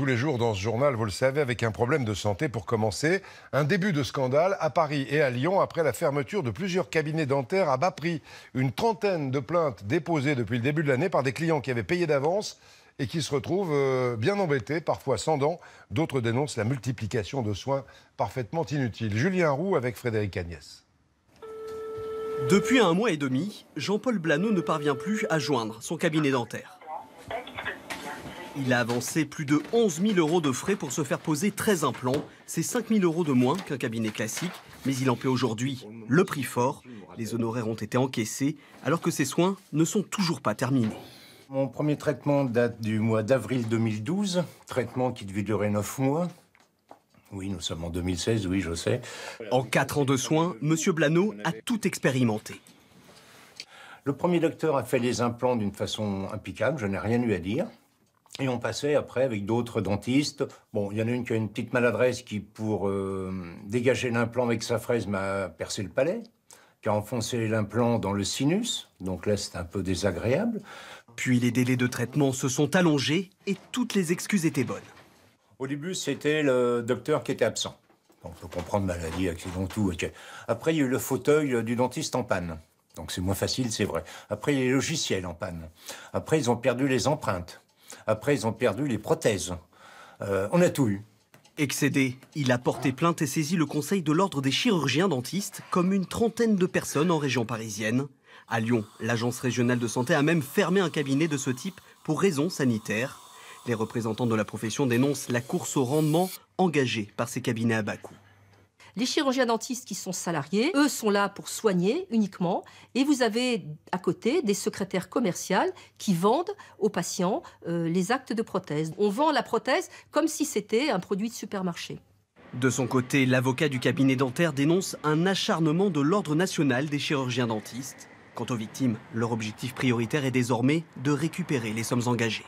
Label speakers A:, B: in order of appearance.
A: Tous les jours dans ce journal, vous le savez, avec un problème de santé pour commencer. Un début de scandale à Paris et à Lyon après la fermeture de plusieurs cabinets dentaires à bas prix. Une trentaine de plaintes déposées depuis le début de l'année par des clients qui avaient payé d'avance et qui se retrouvent euh, bien embêtés, parfois sans dents. D'autres dénoncent la multiplication de soins parfaitement inutiles. Julien Roux avec Frédéric Agnès.
B: Depuis un mois et demi, Jean-Paul Blanot ne parvient plus à joindre son cabinet dentaire. Il a avancé plus de 11 000 euros de frais pour se faire poser 13 implants. C'est 5 000 euros de moins qu'un cabinet classique, mais il en paie aujourd'hui le prix fort. Les honoraires ont été encaissés alors que ses soins ne sont toujours pas terminés.
C: Mon premier traitement date du mois d'avril 2012, traitement qui devait durer 9 mois. Oui, nous sommes en 2016, oui, je sais.
B: En 4 ans de soins, M. Blanot a tout expérimenté.
C: Le premier docteur a fait les implants d'une façon impeccable, je n'ai rien eu à dire. Et on passait après avec d'autres dentistes. Bon, il y en a une qui a une petite maladresse qui, pour euh, dégager l'implant avec sa fraise, m'a percé le palais, qui a enfoncé l'implant dans le sinus. Donc là, c'est un peu désagréable.
B: Puis les délais de traitement se sont allongés et toutes les excuses étaient bonnes.
C: Au début, c'était le docteur qui était absent. On peut comprendre maladie, accident, tout. Après, il y a eu le fauteuil du dentiste en panne. Donc c'est moins facile, c'est vrai. Après, il y a les logiciels en panne. Après, ils ont perdu les empreintes. Après, ils ont perdu les prothèses. Euh, on a tout eu.
B: Excédé, il a porté plainte et saisi le Conseil de l'Ordre des chirurgiens dentistes, comme une trentaine de personnes en région parisienne. À Lyon, l'Agence régionale de santé a même fermé un cabinet de ce type pour raisons sanitaires. Les représentants de la profession dénoncent la course au rendement engagée par ces cabinets à bas coût.
D: Les chirurgiens dentistes qui sont salariés, eux sont là pour soigner uniquement. Et vous avez à côté des secrétaires commerciales qui vendent aux patients euh, les actes de prothèse. On vend la prothèse comme si c'était un produit de supermarché.
B: De son côté, l'avocat du cabinet dentaire dénonce un acharnement de l'Ordre national des chirurgiens dentistes. Quant aux victimes, leur objectif prioritaire est désormais de récupérer les sommes engagées.